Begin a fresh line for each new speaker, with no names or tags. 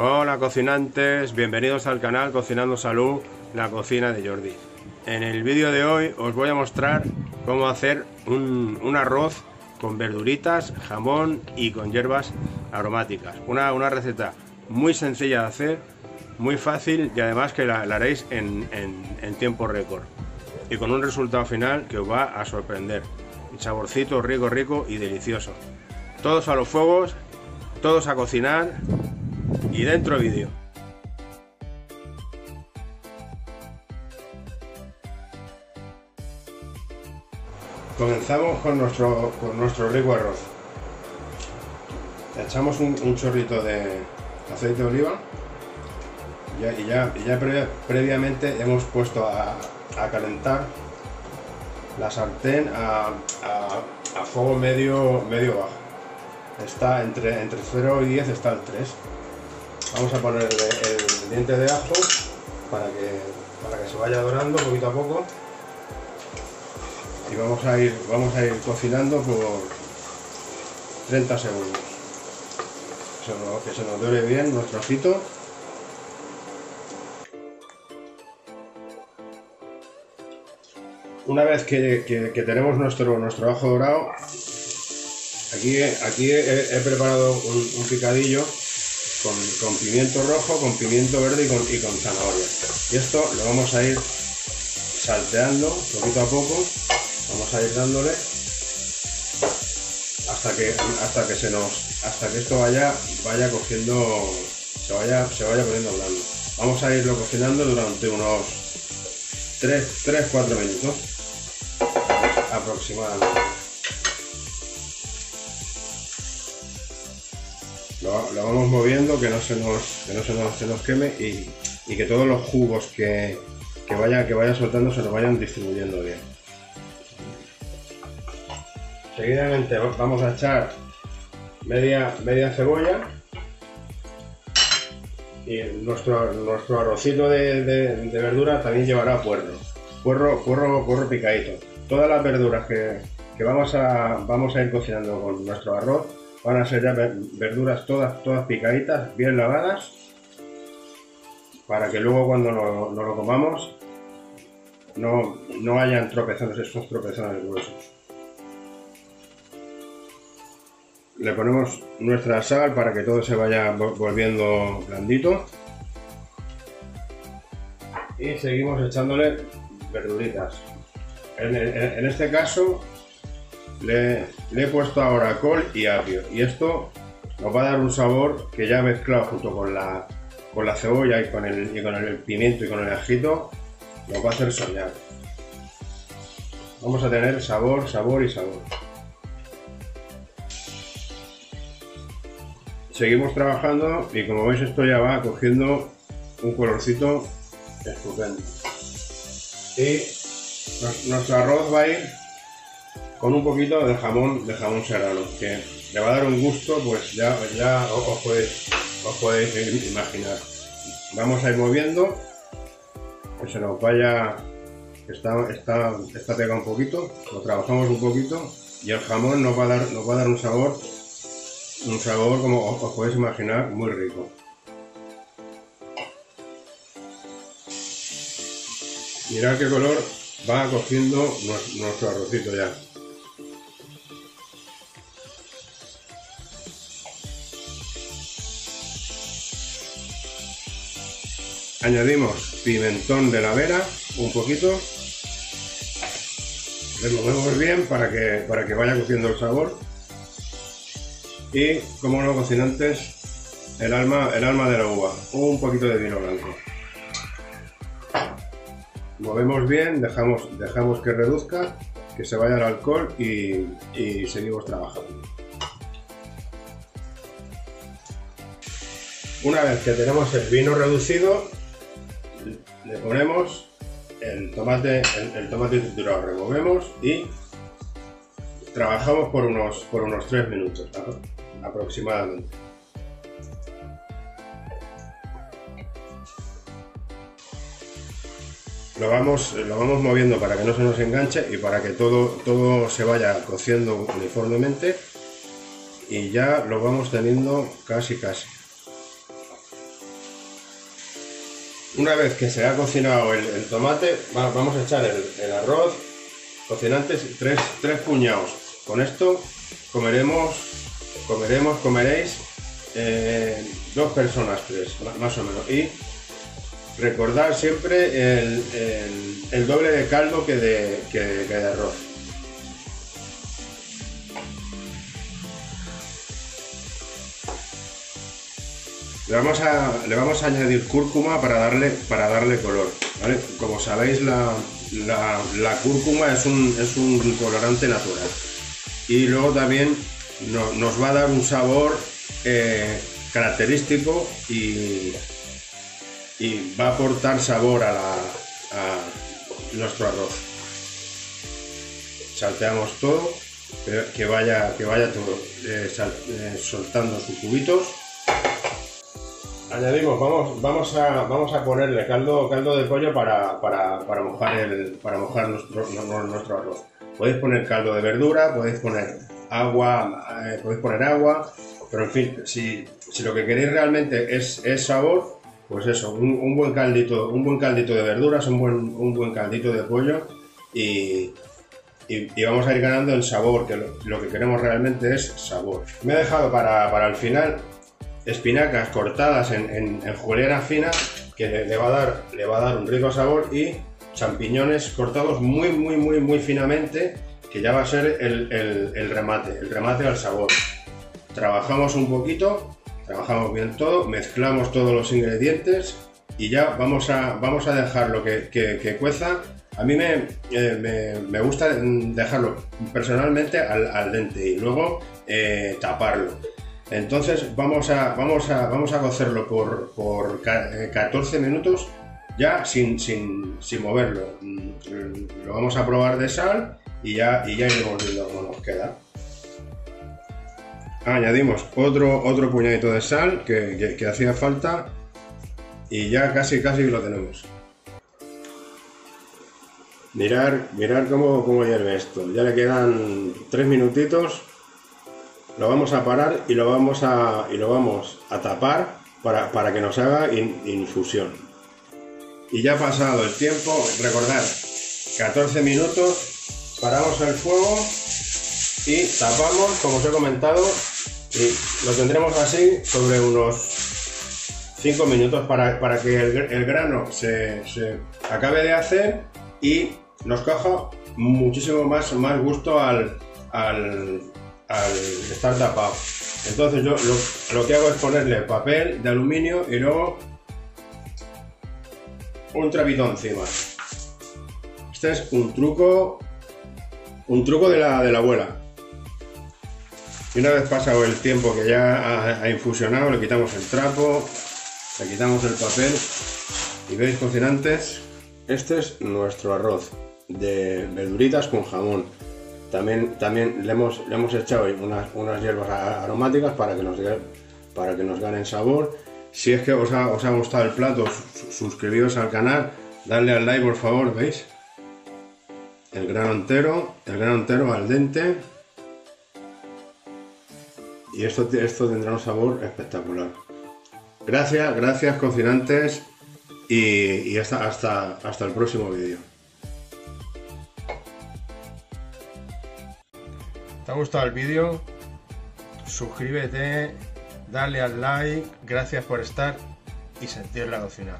Hola cocinantes, bienvenidos al canal Cocinando Salud, la cocina de Jordi. En el vídeo de hoy os voy a mostrar cómo hacer un, arroz con verduritas, jamón y con hierbas aromáticas. Una, una, receta muy sencilla de hacer, muy fácil y además que la, haréis en, en tiempo récord. Y con un resultado final que os va a sorprender. Un saborcito rico, rico y delicioso. Todos a los fuegos, todos a cocinar y dentro vídeo. Comenzamos con nuestro, con nuestro rico arroz. echamos un, chorrito de aceite de oliva y ya, ya previamente hemos puesto a, calentar la sartén a, a, fuego medio, medio bajo. Está entre, entre 0 y 10 está el 3 Vamos a ponerle el diente de ajo para que, para que se vaya dorando poquito a poco. Y vamos a ir, vamos a ir cocinando por 30 segundos. Que se nos dore bien nuestro ajito. Una vez que, tenemos nuestro, nuestro ajo dorado, aquí, aquí he, preparado un picadillo con, pimiento rojo, con pimiento verde y con, zanahoria. Y esto lo vamos a ir salteando poquito a poco, vamos a ir dándole hasta que hasta que se nos hasta que esto vaya vaya cogiendo se vaya se vaya poniendo blando. Vamos a irlo cocinando durante unos 3-4 minutos aproximadamente. Lo, vamos moviendo, que no se nos, que no se nos, queme y, que todos los jugos que, que, vaya, que vaya soltando se nos vayan distribuyendo bien. Seguidamente vamos a echar media, media cebolla y nuestro, nuestro arrocito de, verdura también llevará puerro, puerro, puerro, puerro picadito. Todas las verduras que, que vamos, a, vamos a ir cocinando con nuestro arroz Van a ser ya verduras todas, todas picaditas, bien lavadas, para que luego cuando no, lo comamos no, no hayan tropezones, estos tropezones gruesos. Le ponemos nuestra sal para que todo se vaya volviendo blandito. Y seguimos echándole verduritas. en este caso le, he puesto ahora col y apio y esto nos va a dar un sabor que ya mezclado junto con la, con la cebolla y con, el, con el pimiento y con el ajito nos va a hacer soñar. Vamos a tener sabor, sabor y sabor. Seguimos trabajando y como veis esto ya va cogiendo un colorcito estupendo. Y nuestro arroz va a ir con un poquito de jamón, de jamón serrano, que le va a dar un gusto, pues ya, ya os, podéis, os podéis imaginar. Vamos a ir moviendo, que se nos vaya, está, está, está pegado un poquito, lo trabajamos un poquito y el jamón nos va a dar, nos va a dar un sabor, un sabor como os, podéis imaginar, muy rico. Mirad qué color va cogiendo nuestro arrocito ya. Añadimos pimentón de la vera, un poquito. Removemos bien para que, para que vaya cociendo el sabor. Y, como no, cocinantes, el alma, el alma de la uva, un poquito de vino blanco. Movemos bien, dejamos, dejamos que reduzca, que se vaya el alcohol y, y seguimos trabajando. Una vez que tenemos el vino reducido, le ponemos el tomate, el, tomate triturado, removemos y trabajamos por unos, por unos 3 minutos aproximadamente. Lo vamos, lo vamos moviendo para que no se nos enganche y para que todo, todo se vaya cociendo uniformemente y ya lo vamos teniendo casi casi. Una vez que se ha cocinado el, tomate, vamos a echar el, arroz cocinantes tres, tres puñados. Con esto comeremos, comeremos, comeréis eh, dos personas, tres, más o menos. Y recordar siempre el, doble de caldo que de, que de arroz. Le vamos a, le vamos a añadir cúrcuma para darle, para darle color. Como sabéis, la, cúrcuma es un, es un, colorante natural. Y luego también nos va a dar un sabor eh, característico y, y, va a aportar sabor a, nuestro arroz. Salteamos todo, que vaya, que vaya todo eh, eh, soltando sus cubitos añadimos, vamos, vamos, a, vamos a ponerle caldo, caldo de pollo para, mojar, el, para mojar nuestro, nuestro arroz. Podéis poner caldo de verdura, podéis poner agua, eh, poner agua, pero en fin, si, lo que queréis realmente es, es sabor, pues eso, un, buen caldito, un buen caldito de verduras, un buen, un buen caldito de pollo y, y, vamos a ir ganando el sabor, que lo, que queremos realmente es sabor. Me he dejado para, para el final espinacas cortadas en, en, juliana fina que le, va a dar, le va a dar un rico sabor y champiñones cortados muy muy muy muy finamente que ya va a ser el, remate, el remate al sabor. Trabajamos un poquito, trabajamos bien todo, mezclamos todos los ingredientes y ya vamos a, vamos a dejarlo que, que, cueza. A mí eh, me, gusta dejarlo personalmente al, dente y luego eh, taparlo. Entonces vamos a, vamos a, vamos a cocerlo por, por 14 eh, minutos ya sin, sin, sin, moverlo. Mm, lo vamos a probar de sal y ya, y ya iremos viendo cómo nos queda. Añadimos otro, otro puñadito de sal que, hacía falta y ya casi casi lo tenemos. Mirar, mirar cómo, cómo hierve esto. Ya le quedan 3 minutitos lo vamos a parar y lo vamos a, y lo vamos a tapar para, que nos haga infusión. Y ya pasado el tiempo, recordad, 14 minutos, paramos el fuego y tapamos, como os he comentado, y lo tendremos así sobre unos 5 minutos para, que el, grano se, acabe de hacer y nos coja muchísimo más, más gusto al, al estar tapado. Entonces yo lo, que hago es ponerle papel de aluminio y luego un trapito encima. Este es un truco, un truco de la, de la abuela. Y una vez pasado el tiempo que ya ha, infusionado, le quitamos el trapo, le quitamos el papel y veis cocinantes, este es nuestro arroz de verduritas con jamón. También, también le, hemos, le hemos echado unas, unas hierbas aromáticas para que, nos, para que nos ganen sabor. Si es que os ha, os ha gustado el plato, suscribiros al canal, darle al like por favor, ¿veis? El grano entero, el grano entero al dente. Y esto, esto tendrá un sabor espectacular. Gracias, gracias cocinantes y, y hasta, hasta, hasta el próximo vídeo. ¿Te ha gustado el vídeo? Suscríbete, dale al like, gracias por estar y sentir la cocina.